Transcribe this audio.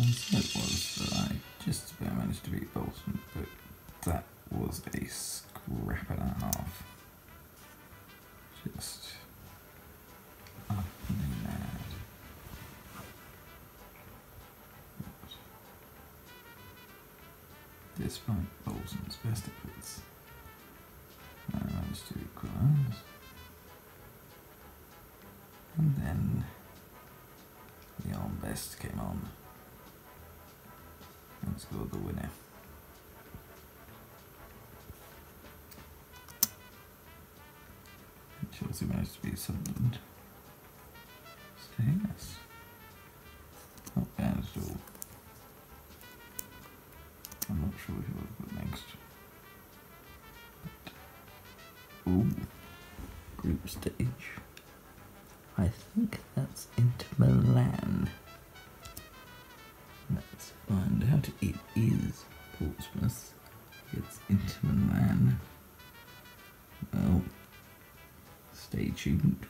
I said was that I just about managed to beat Bolton, but that was a scrap and a half. Just utterly mad. Despite Bolton's best efforts, I managed to equalise. And then the Arm Best came on and scored the winner. Chelsea managed to beat Sunderland. So yes, not bad at all. I'm not sure who I've got next. But, ooh, group stage. I think that's Inter Milan. Find out. It is Portsmouth. It's Inter Milan. Well, stay tuned.